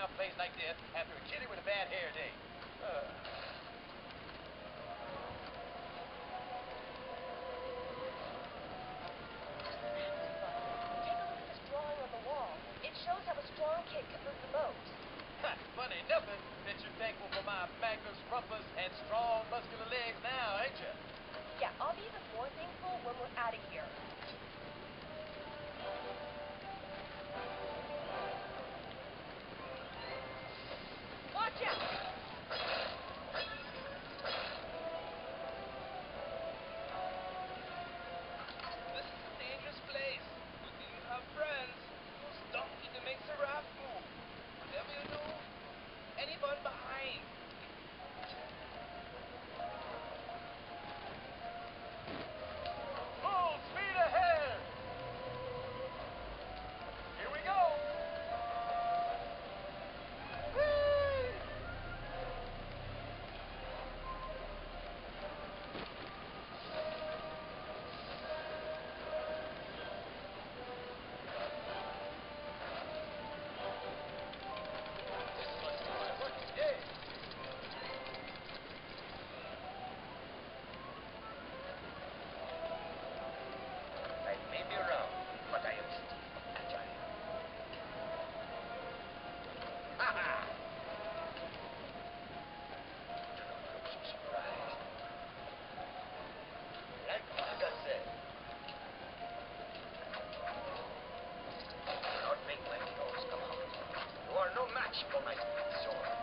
down place like this after a kitty with a bad hair day. Uh. Take a look at this drawing on the wall. It shows how a strong kick can move the boat. Funny nothing that you're thankful for my magnus rumpus and strong muscular legs now, ain't you? Yeah, I'll be even more thankful when we're out of here. match for my sword.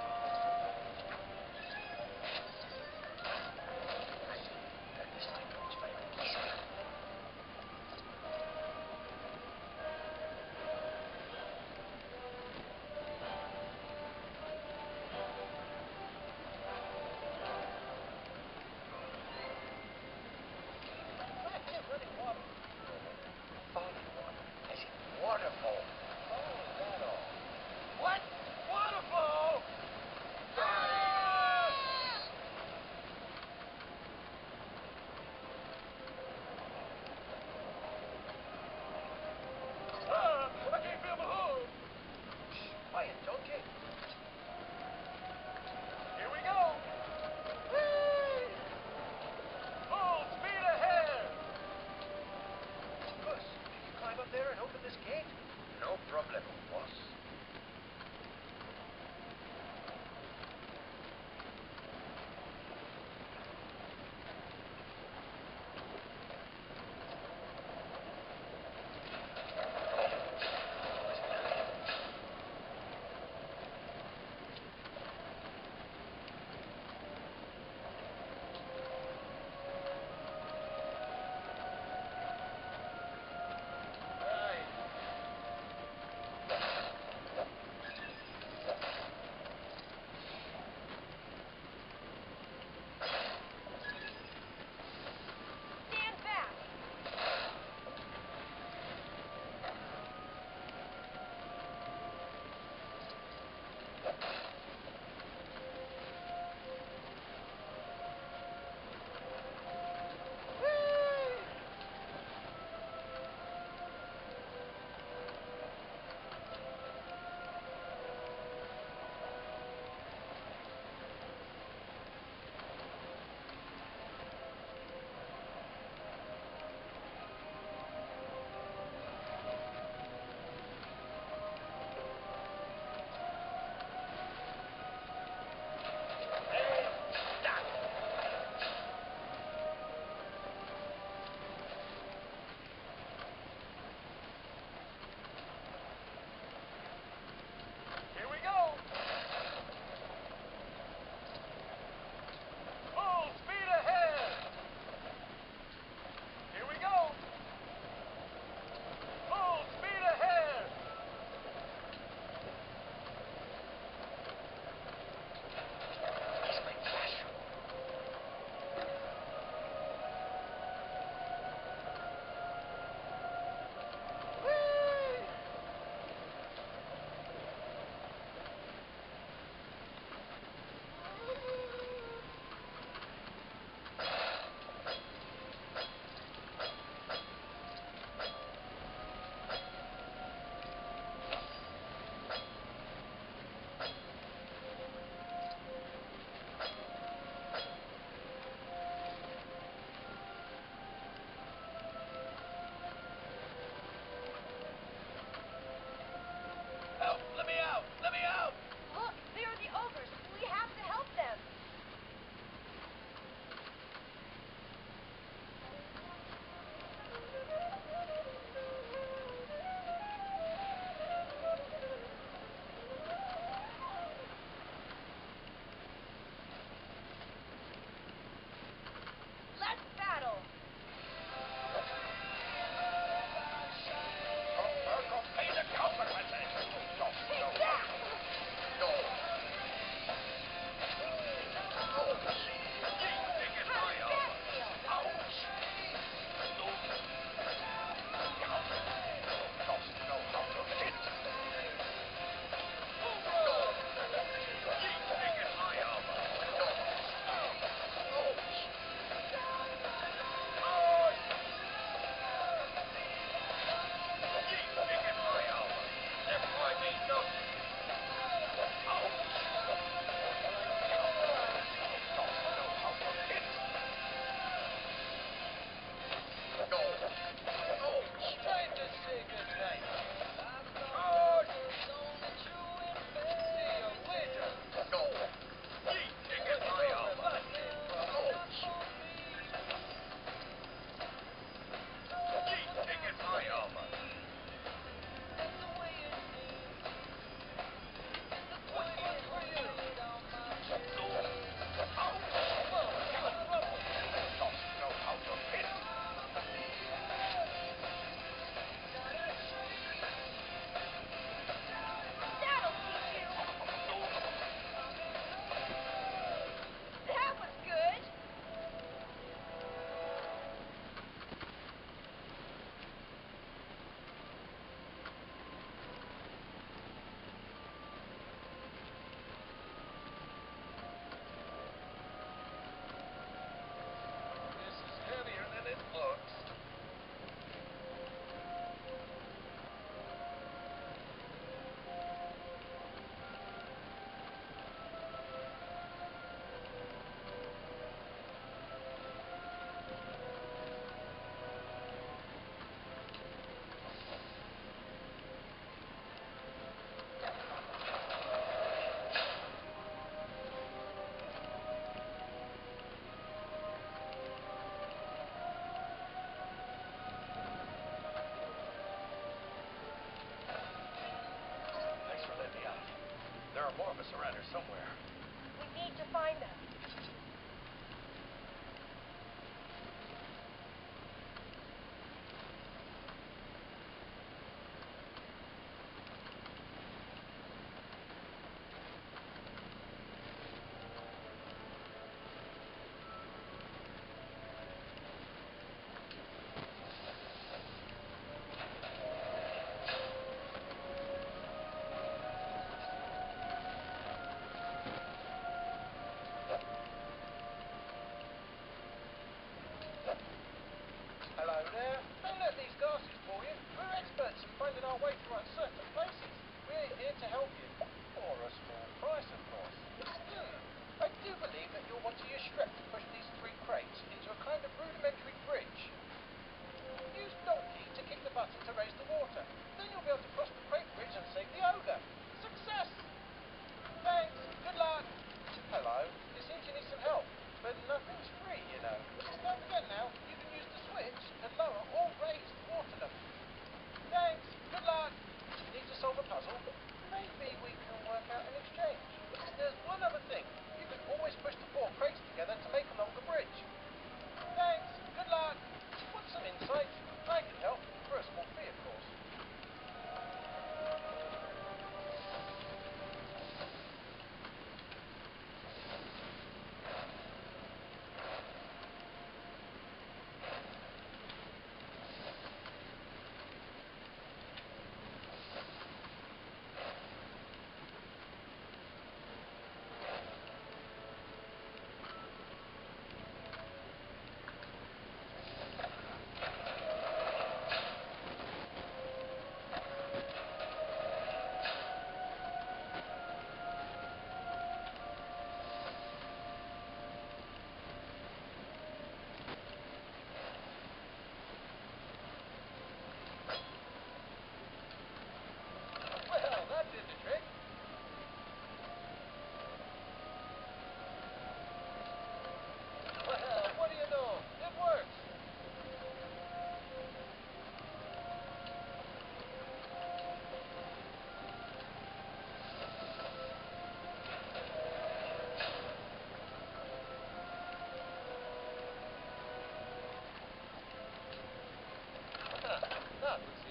Are more of us around here somewhere. We need to find them. God.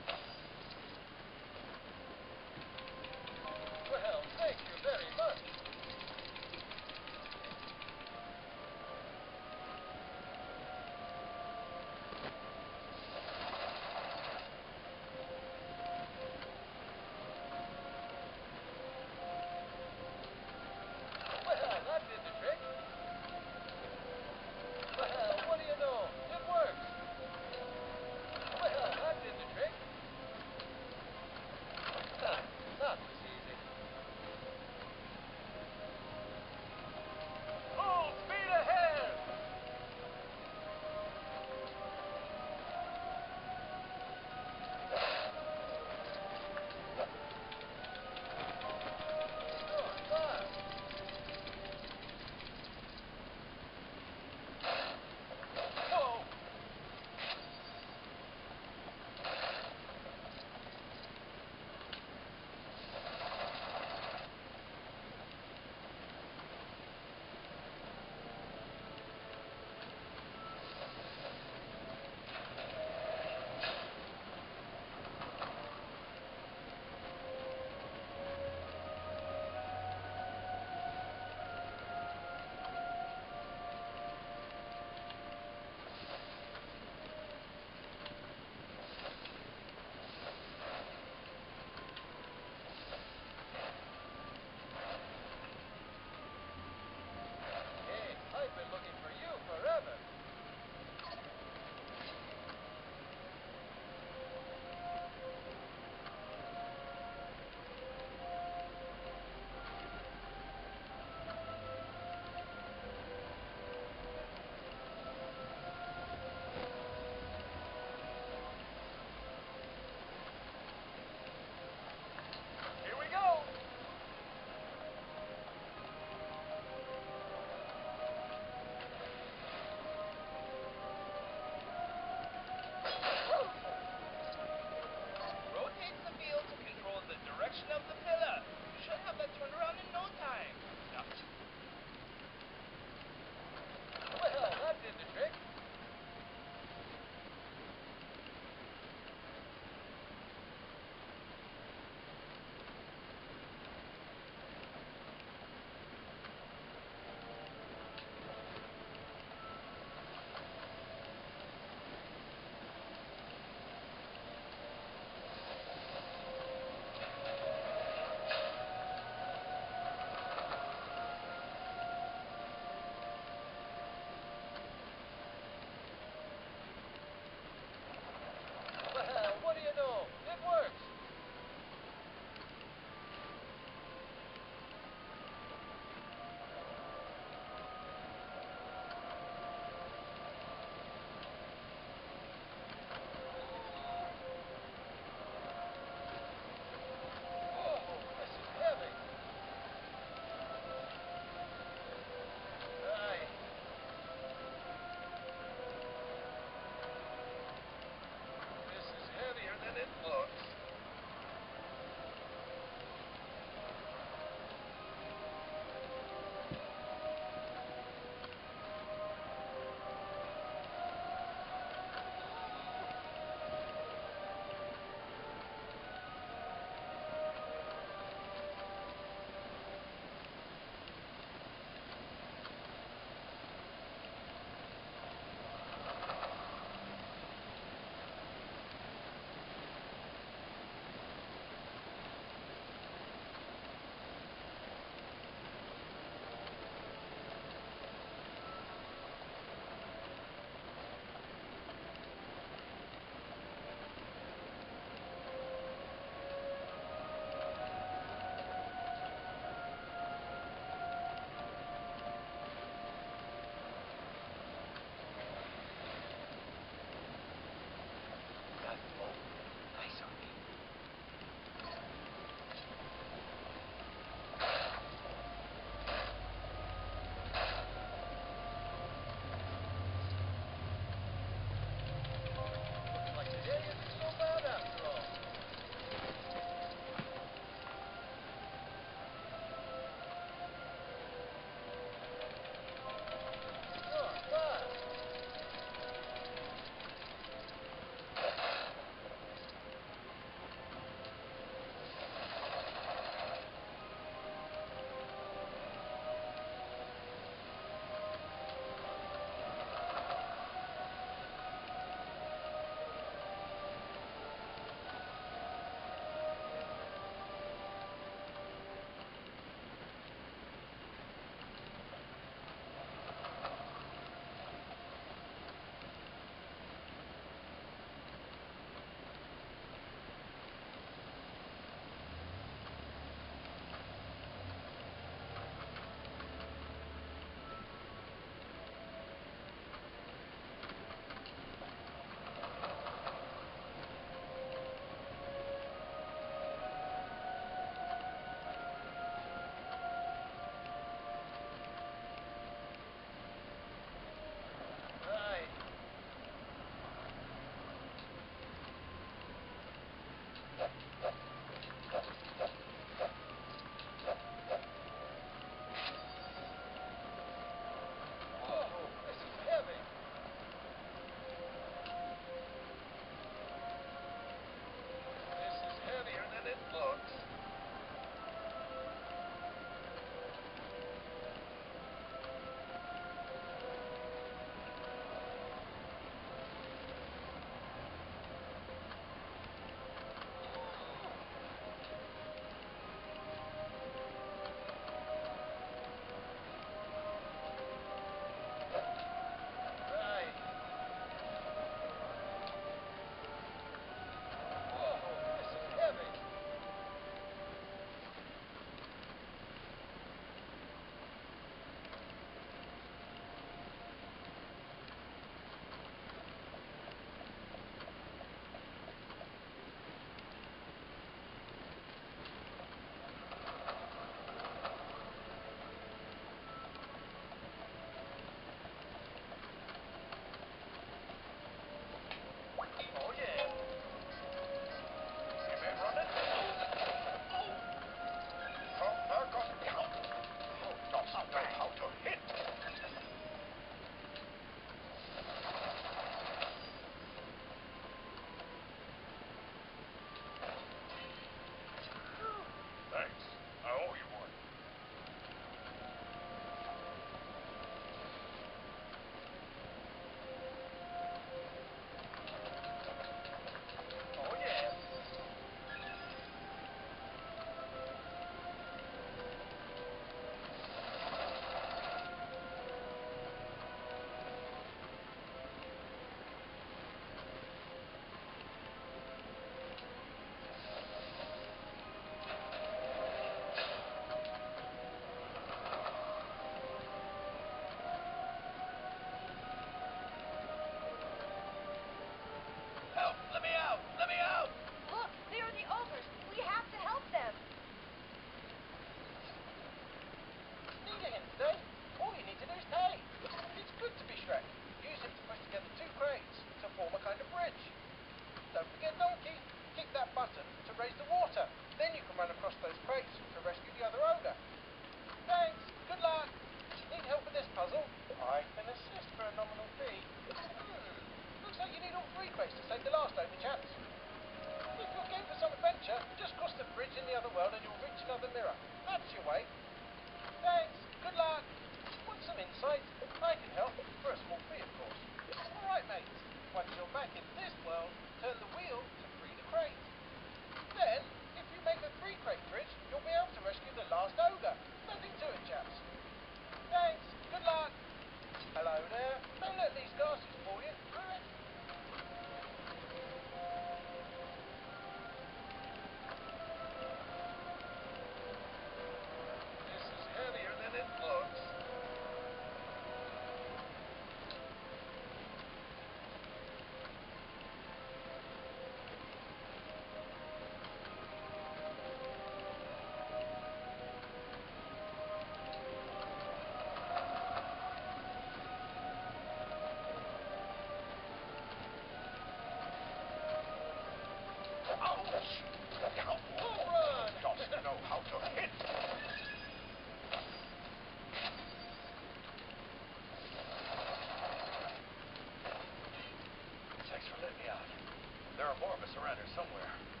Us around here somewhere.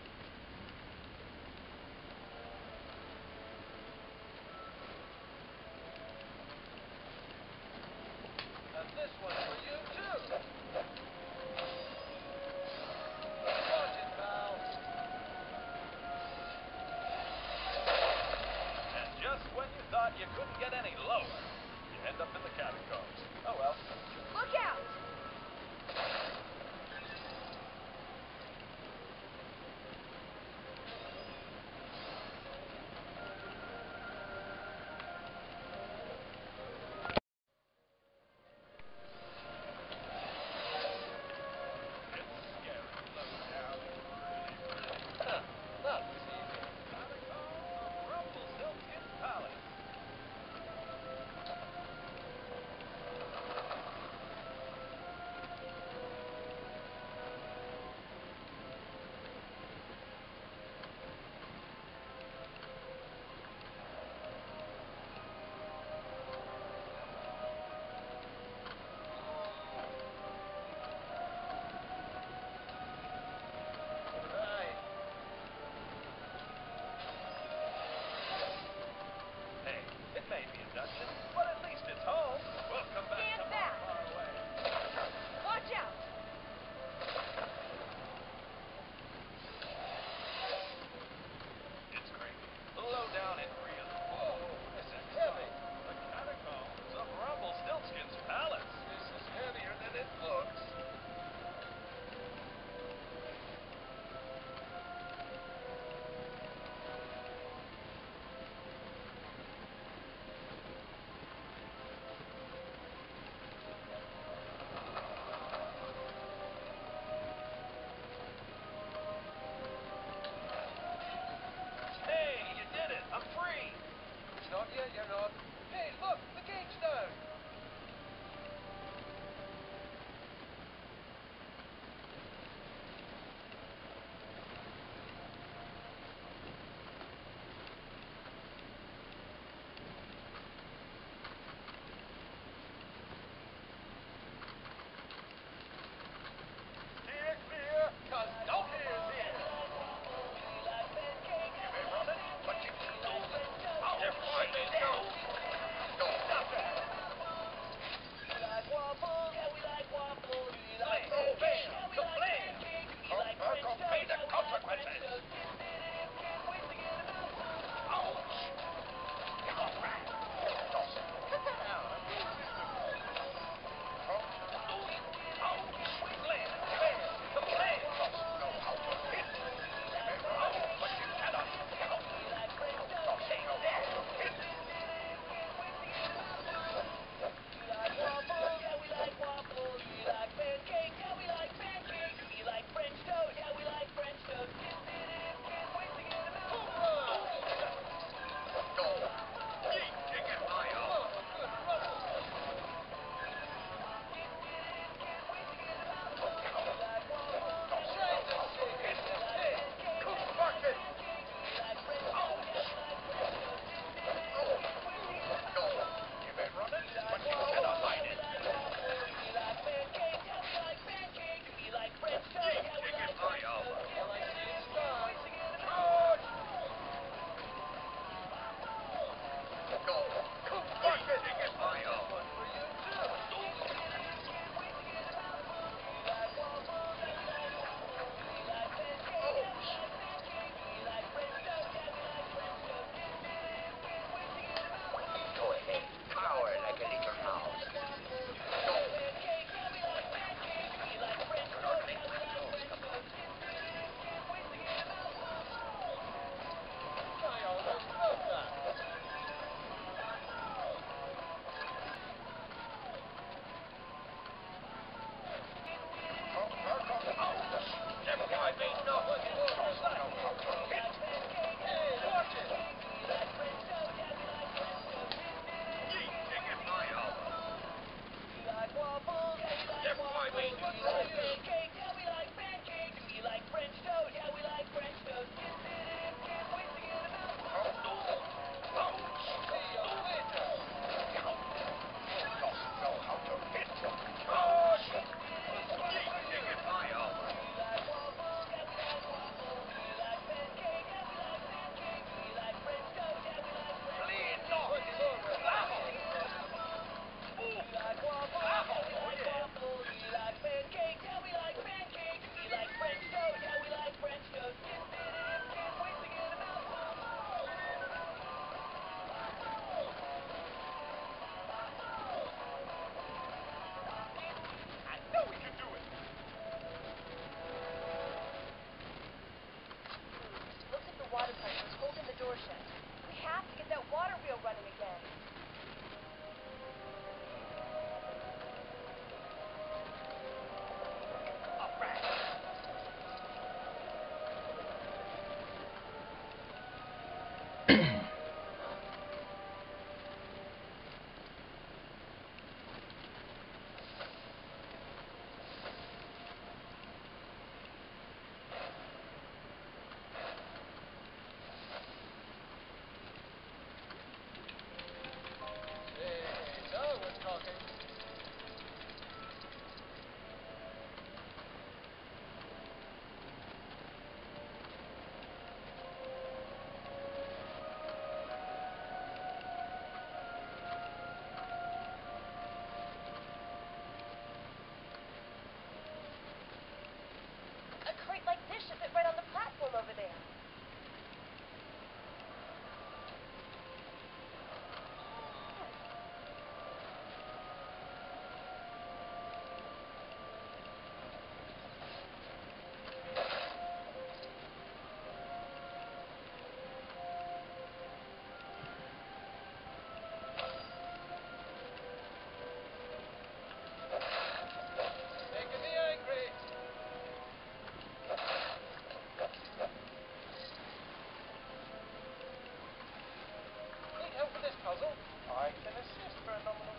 Puzzle? I can assist for a nominal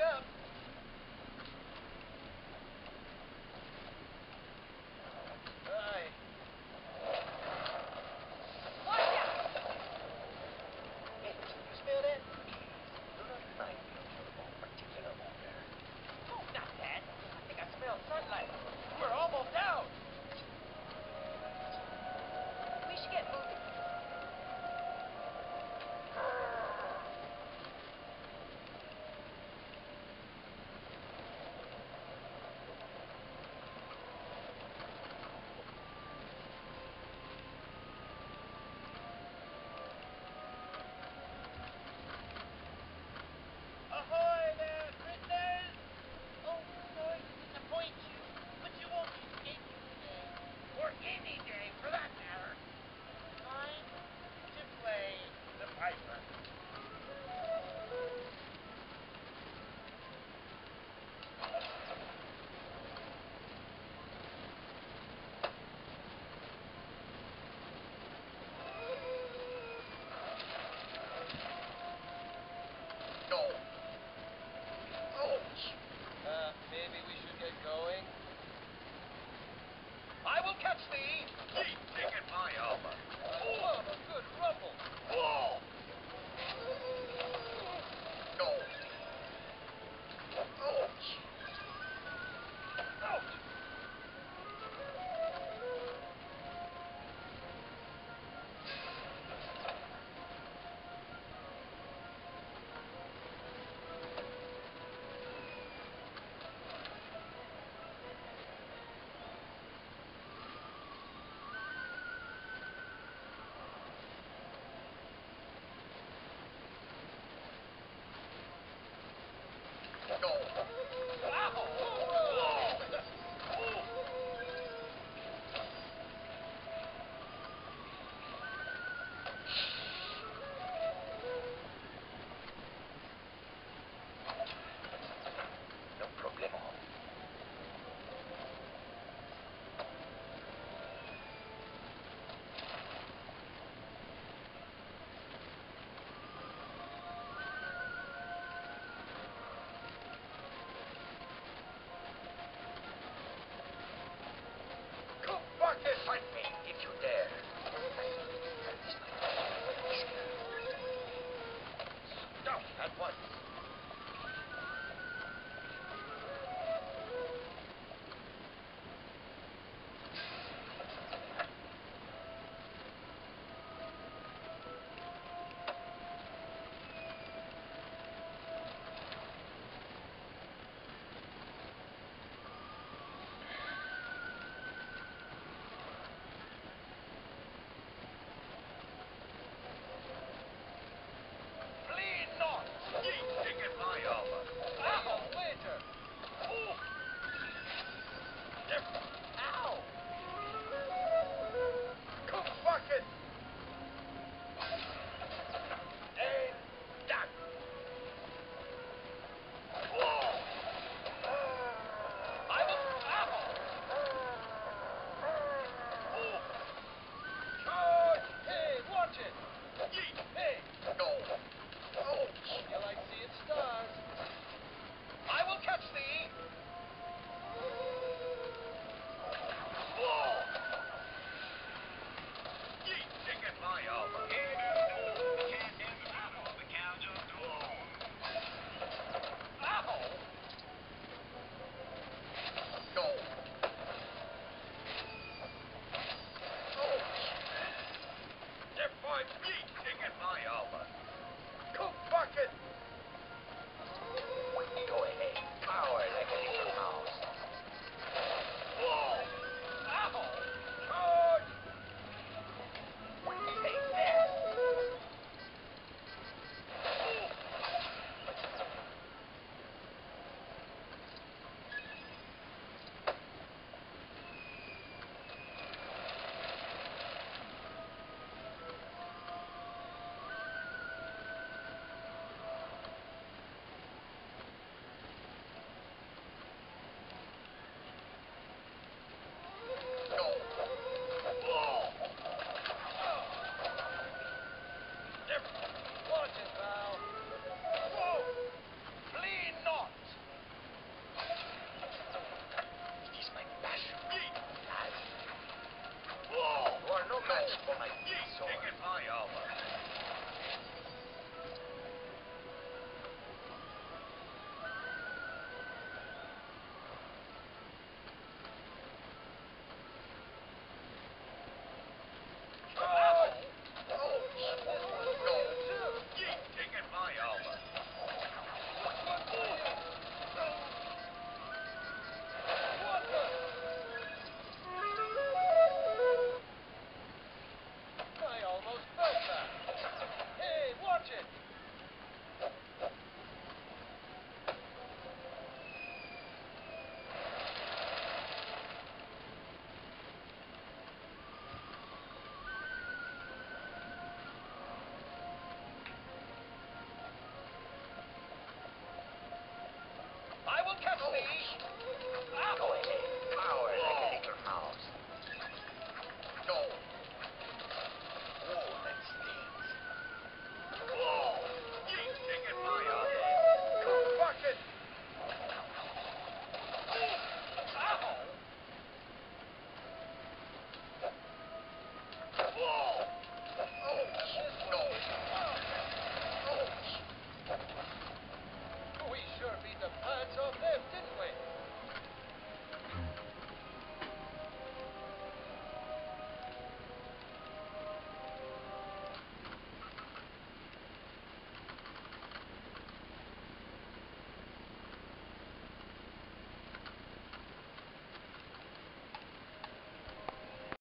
up. goal. You dare. Therefore Go, baby. Go,